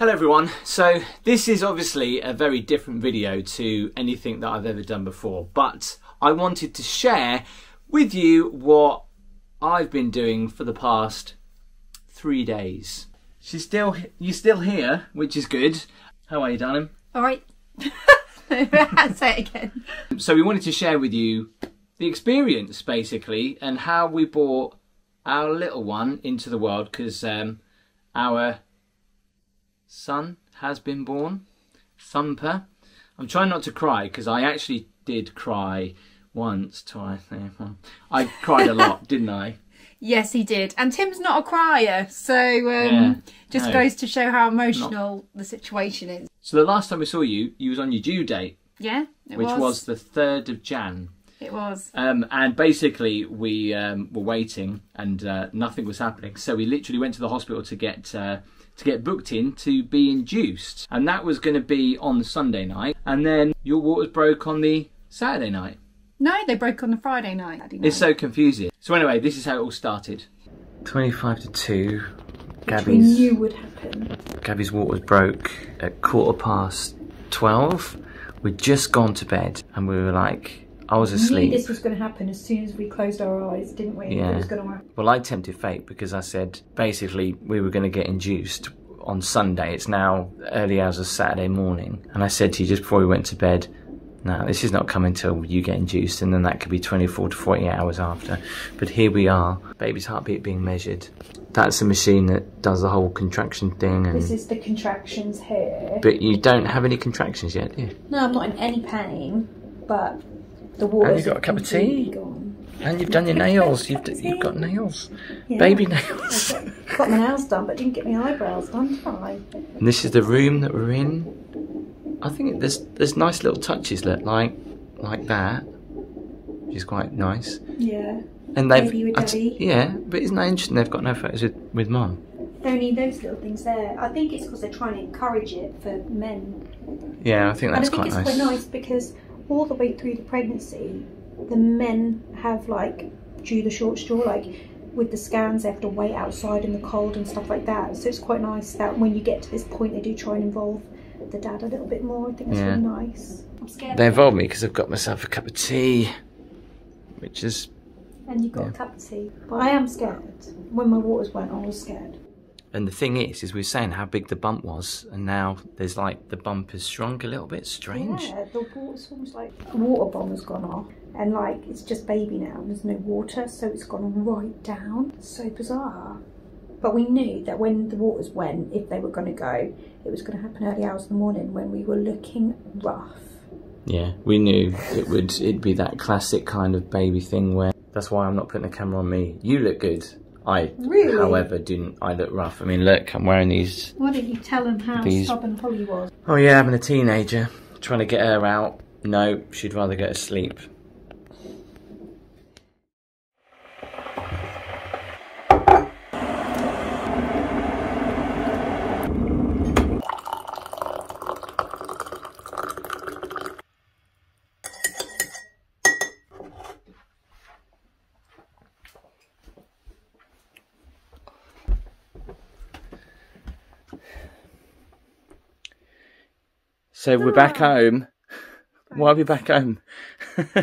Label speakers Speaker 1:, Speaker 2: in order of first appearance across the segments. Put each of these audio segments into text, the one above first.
Speaker 1: Hello everyone. So this is obviously a very different video to anything that I've ever done before, but I wanted to share with you what I've been doing for the past three days. She's still, you're still here, which is good. How are you, darling?
Speaker 2: All right. Say it again.
Speaker 1: So we wanted to share with you the experience basically and how we brought our little one into the world because um, our son has been born, Thumper. I'm trying not to cry because I actually did cry once, twice. I cried a lot, didn't I?
Speaker 2: Yes, he did. And Tim's not a crier, so um,
Speaker 1: Yeah,
Speaker 2: just
Speaker 1: no.
Speaker 2: goes to show how emotional the situation is.
Speaker 1: So the last time we saw you, you was on your due date,
Speaker 2: Yeah, it
Speaker 1: which was.
Speaker 2: was.
Speaker 1: the third of Jan.
Speaker 2: It was.
Speaker 1: Um, and basically, we um, were waiting, and uh, nothing was happening. So we literally went to the hospital to get uh, to get booked in to be induced, and that was going to be on the Sunday night. And then your waters broke on the Saturday night.
Speaker 2: No, they broke on the Friday night.
Speaker 1: It's so confusing. So anyway, this is how it all started. Twenty-five to two. Gabby's we
Speaker 2: knew would happen.
Speaker 1: Gabby's waters broke at quarter past twelve. We'd just gone to bed, and we were like, I was
Speaker 3: We knew
Speaker 1: asleep.
Speaker 3: this was going to happen as soon as we closed our eyes, didn't we?
Speaker 1: Yeah.
Speaker 3: It was going to happen.
Speaker 1: Well, I tempted fate because I said basically we were going to get induced on Sunday. It's now early hours of Saturday morning. And I said to you just before we went to bed, no, this is not coming till you get induced, and then that could be 24 to 48 hours after. But here we are, baby's heartbeat being measured. That's a machine that does the whole contraction thing, and
Speaker 3: This is the contractions here.
Speaker 1: but you don't have any contractions yet, do you?
Speaker 3: No, I'm not in any pain, but the water.
Speaker 1: you got a cup of tea?
Speaker 3: Gone.
Speaker 1: And you've done your nails. You've you've got nails,
Speaker 3: Yeah.
Speaker 1: baby nails.
Speaker 3: Got my nails done, but didn't get my eyebrows done, did I?
Speaker 1: And this is the room that we're in. I think there's there's nice little touches like like that, which is quite nice.
Speaker 3: Yeah.
Speaker 1: And they've
Speaker 3: Maybe with
Speaker 1: I t-
Speaker 3: Daddy.
Speaker 1: yeah, but isn't that interesting? They've got no photos with with mum.
Speaker 3: Only those little things there. I think it's because they're trying to encourage it for men.
Speaker 1: Yeah, I think that's
Speaker 3: and I think
Speaker 1: quite
Speaker 3: it's
Speaker 1: nice.
Speaker 3: quite nice because all the way through the pregnancy, the men have like drew the short straw, like with the scans, they have to wait outside in the cold and stuff like that. So it's quite nice that when you get to this point, they do try and involve the dad a little bit more. I think that's
Speaker 1: Yeah.
Speaker 3: really nice. I'm scared.
Speaker 1: They involved me because I've got myself a cup of tea, which is
Speaker 3: and you got
Speaker 1: Yeah.
Speaker 3: a cup of tea, but I am scared. When my waters went, I was scared.
Speaker 1: And the thing is, is we were saying how big the bump was, and now there's like the bump has shrunk a little bit. Strange.
Speaker 3: Yeah, the water's almost like the water bomb has gone off, and like it's just baby now. There's no water, so it's gone right down. It's so bizarre. But we knew that when the waters went, if they were going to go, it was going to happen early hours in the morning when we were looking rough.
Speaker 1: Yeah, we knew it would. It'd be that classic kind of baby thing where. That's why I'm not putting a camera on me. You look good. I,
Speaker 3: Really?
Speaker 1: however, didn't. I look rough. I mean, look, I'm wearing these.
Speaker 3: Why didn't you tell them how
Speaker 1: These-
Speaker 3: stubborn Holly was?
Speaker 1: Oh yeah, having a teenager, trying to get her out. No, she'd rather go to sleep. So we're back home. Why are we back home?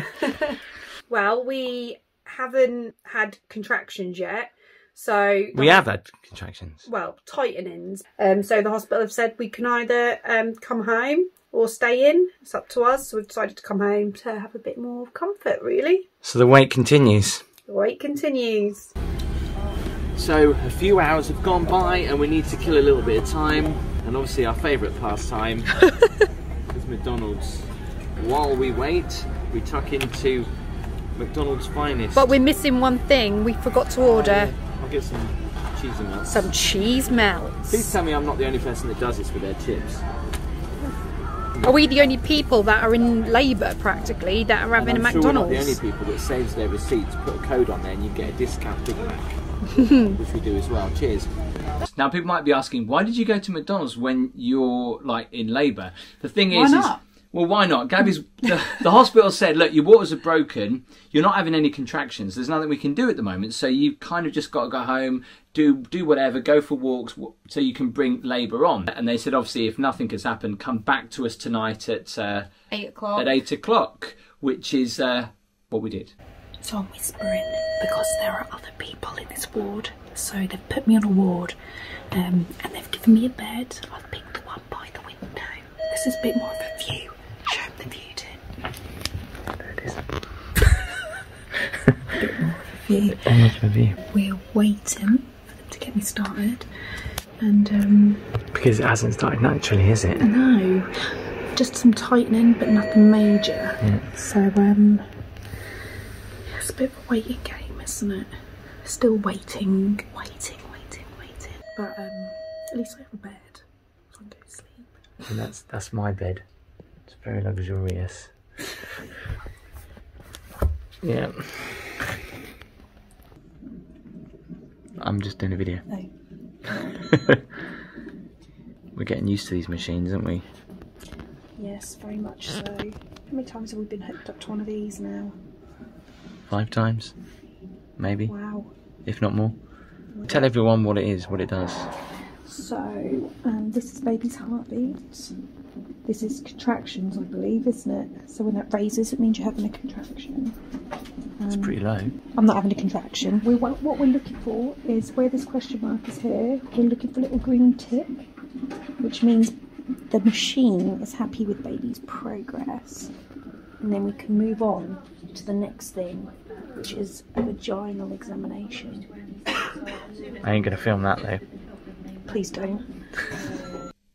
Speaker 4: Well, we haven't had contractions yet. So
Speaker 1: We have had contractions.
Speaker 4: well, tightenings. Um so the hospital have said we can either um come home or stay in. It's up to us. So we've decided to come home to have a bit more comfort really.
Speaker 1: So the wait continues.
Speaker 4: The wait continues.
Speaker 1: So a few hours have gone by and we need to kill a little bit of time. And obviously our favourite pastime is McDonald's. While we wait, we tuck into McDonald's finest.
Speaker 2: But we're missing one thing. We forgot to order uh,
Speaker 1: I'll get some cheese and melts.
Speaker 2: some cheese melts.
Speaker 1: Please tell me I'm not the only person that does this with their chips.
Speaker 2: Are we the only people that are in labour practically that are having a
Speaker 1: sure we're not
Speaker 2: McDonald's?
Speaker 1: the only people that saves their receipts, put a code on there and you get a discount Big Mac. which we do as well. Cheers. Now people might be asking, why did you go to McDonald's when you're like in labour? The thing
Speaker 2: Why
Speaker 1: is,
Speaker 2: not?
Speaker 1: is Well, why not? Gabby's the, the hospital said, look, your waters are broken. You're not having any contractions. There's nothing we can do at the moment. So you've kind of just got to go home, do do whatever, go for walks, so you can bring labour on. And they said, obviously, if nothing has happened, come back to us tonight at uh,
Speaker 2: Eight o'clock.
Speaker 1: at eight o'clock, which is uh, what we did.
Speaker 3: So I'm whispering because there are other people in this ward. So they've put me on a ward um, and they've given me a bed. I've picked the one by the window. This is a bit more of a view. Show them the view, Tim.
Speaker 1: There it is.
Speaker 3: Bit more of a View.
Speaker 1: Almost a view.
Speaker 3: We're waiting for them to get me started. And um,
Speaker 1: Because it hasn't started naturally, is it?
Speaker 3: no, just some tightening, but nothing major. Yeah. So um, it's a bit of a waiting game, isn't it? Still waiting, waiting, waiting, waiting. But um, at least I have a bed, so I can go to sleep.
Speaker 1: And that's that's my bed. It's very luxurious. Yeah. I'm just doing a video.
Speaker 3: Oh.
Speaker 1: We're getting used to these machines, aren't we?
Speaker 3: Yes, very much so. How many times have we been hooked up to one of these now?
Speaker 1: Five times, maybe,
Speaker 3: Wow.
Speaker 1: if not more. Tell everyone what it is, what it does.
Speaker 3: So, um, this is baby's heartbeat. This is contractions, I believe, isn't it? So when that raises, it means you're having a contraction.
Speaker 1: It's pretty low.
Speaker 3: I'm not having a contraction. We what we're looking for is where this question mark is here. We're looking for a little green tick, which means the machine is happy with baby's progress. And then we can move on to the next thing, which is a vaginal examination.
Speaker 1: I ain't gonna film that though.
Speaker 3: Please don't.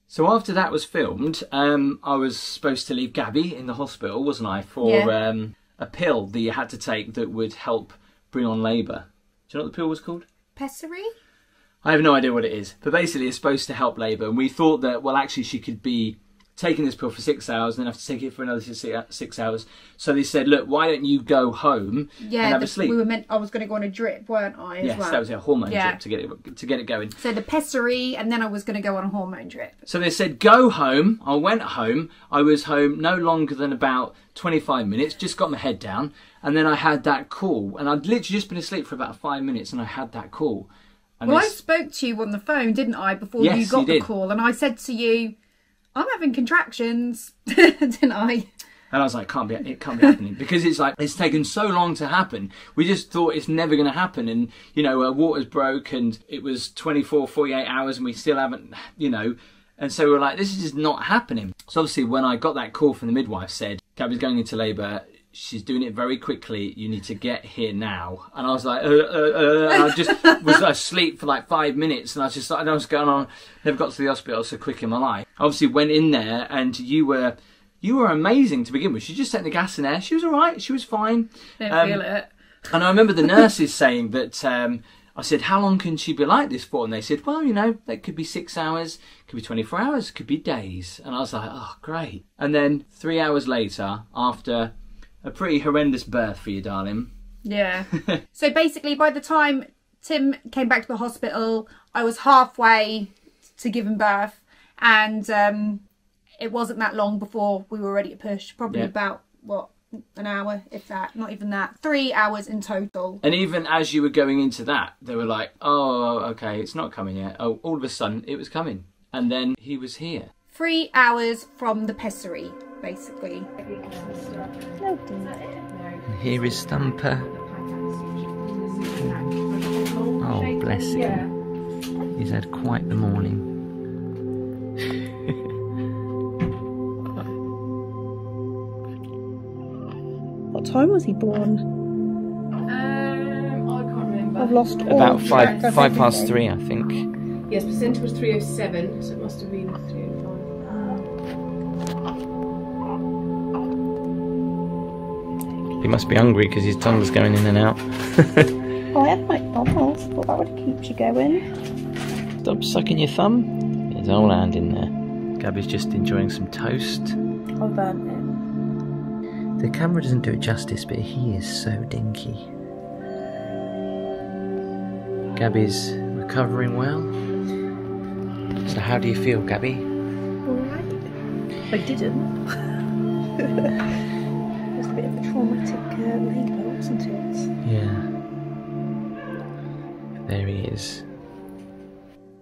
Speaker 1: So after that was filmed, um, I was supposed to leave Gabby in the hospital, wasn't I, for
Speaker 2: Yeah.
Speaker 1: um, a pill that you had to take that would help bring on labour. Do you know what the pill was called?
Speaker 2: Pessary?
Speaker 1: I have no idea what it is, but basically it's supposed to help labour. And we thought that, well, actually, she could be taking this pill for six hours and then have to take it for another six, hours. So they said, look, why don't you go home
Speaker 2: Yeah,
Speaker 1: and have
Speaker 2: the-
Speaker 1: a sleep?
Speaker 2: we were meant. I was going to go on a drip, weren't I? As
Speaker 1: yes,
Speaker 2: well?
Speaker 1: that was a hormone
Speaker 2: Yeah.
Speaker 1: drip to get it to get it going.
Speaker 2: So the pessary, and then I was going to go on a hormone drip.
Speaker 1: So they said, go home. I went home. I was home no longer than about 25 minutes, just got my head down. And then I had that call. And I'd literally just been asleep for about five minutes and I had that call. And
Speaker 2: Well, I spoke to you on the phone, didn't I, before
Speaker 1: Yes,
Speaker 2: you got
Speaker 1: you
Speaker 2: the call, and I said to you, "I'm having contractions," didn't I?
Speaker 1: And I was like, can't be, it can't be happening because it's like it's taken so long to happen. We just thought it's never going to happen, and you know, uh, water's broke, and it was 24, 48 hours, and we still haven't, you know. And so we were like, this is just not happening. So obviously, when I got that call from the midwife, said Gabby's going into labour. She's doing it very quickly. You need to get here now. And I was like, uh, uh, uh, and I just was asleep for like five minutes, and I was just like, I what's going on. Never got to the hospital so quick in my life. Obviously, went in there, and you were you were amazing to begin with. She just set the gas in there. She was all right. She was fine.
Speaker 2: Didn't
Speaker 1: Um,
Speaker 2: feel it.
Speaker 1: And I remember the nurses saying that. Um, I said, "How long can she be like this for?" And they said, "Well, you know, that could be six hours, could be twenty-four hours, could be days." And I was like, "Oh, great!" And then three hours later, after a pretty horrendous birth for you, darling,
Speaker 2: Yeah. so basically, by the time Tim came back to the hospital, I was halfway to giving birth, and um, it wasn't that long before we were ready to push. Probably
Speaker 1: Yeah.
Speaker 2: about what an hour, if that. Not even that. Three hours in total.
Speaker 1: and even as you were going into that, they were like, "Oh, okay, it's not coming yet." Oh, all of a sudden, it was coming, and then he was here.
Speaker 2: Three hours from the pessary, basically.
Speaker 1: And here is Thumper. Oh, bless him. He's had quite the morning.
Speaker 3: What time was he born?
Speaker 5: Um, I can't remember.
Speaker 3: I've lost all
Speaker 1: About five
Speaker 3: of
Speaker 1: five past three, I think.
Speaker 5: Yes, placenta was 307, so it must have been 305.
Speaker 1: He must be hungry because his tongue's going in and out.
Speaker 3: Oh, I had McDonald's. Thought that would keep you going.
Speaker 1: Stop sucking your thumb. There's an old hand in there. Gabby's just enjoying some toast.
Speaker 3: I've burnt it.
Speaker 1: The camera doesn't do it justice, but he is so dinky. Gabby's recovering well. So, how do you feel, Gabby?
Speaker 3: Alright. I didn't. It was a bit of a traumatic uh, labour, wasn't it?
Speaker 1: Yeah. There he is.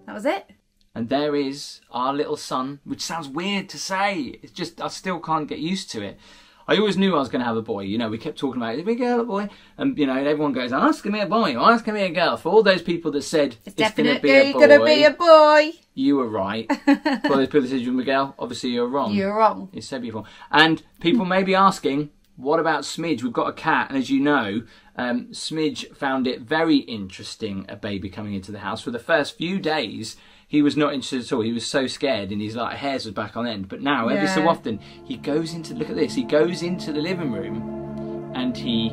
Speaker 2: That was it.
Speaker 1: And there is our little son, which sounds weird to say. It's just, I still can't get used to it. I always knew I was going to have a boy. You know, we kept talking about, is it a girl or a boy? And, you know, everyone goes, ask me a boy, or ask me a girl. For all those people that said,
Speaker 2: It's,
Speaker 1: it's, going to be a boy,
Speaker 2: gonna be a boy.
Speaker 1: you were right. For those people that said you were a girl, obviously you're wrong.
Speaker 2: You're wrong.
Speaker 1: It's said before. And people may be asking, what about Smidge? We've got a cat, and as you know, um, Smidge found it very interesting a baby coming into the house. For the first few days, he was not interested at all. He was so scared, and his like hairs was back on end. But now, every so often, he goes into look at this. He goes into the living room, and he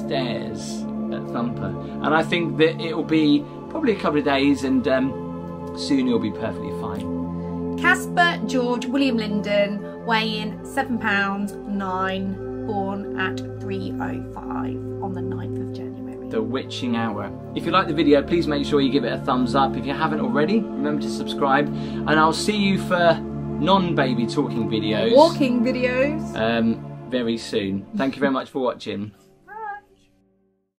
Speaker 1: stares at Thumper. And I think that it will be probably a couple of days, and um, soon he'll be perfectly fine.
Speaker 2: Casper George William Linden, weighing seven pounds nine, born at 3:05 on the 9th of January.
Speaker 1: the witching hour. If you like the video, please make sure you give it a thumbs up. If you haven't already, remember to subscribe. And I'll see you for non-baby talking videos
Speaker 2: Walking videos.
Speaker 1: um, very soon. Thank you very much for watching.